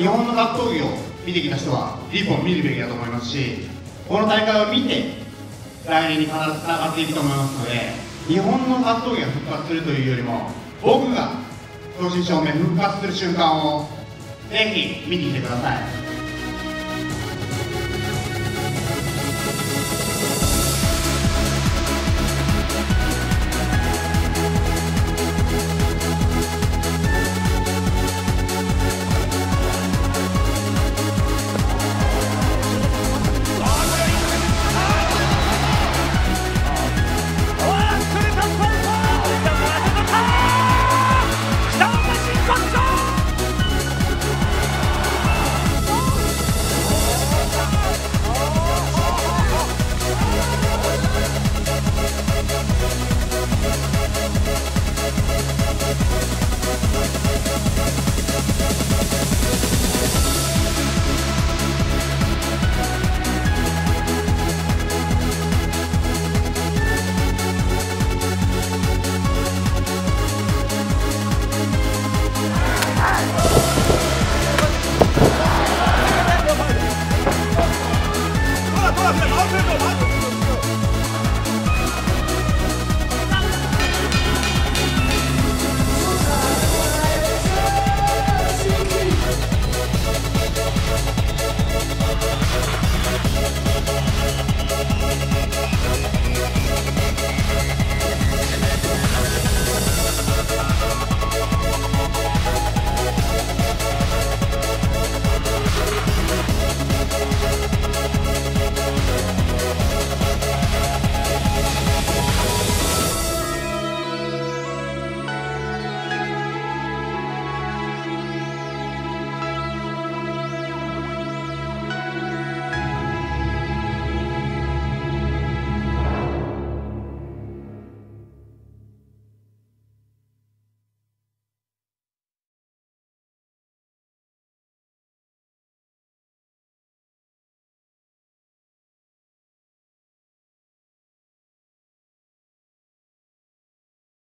日本の格闘技を見てきた人はリ一本見るべきだと思いますしこの大会を見て来年に必ず繋がっていくと思いますので日本の格闘技が復活するというよりも僕が正真正銘復活する瞬間をぜひ見に来てください。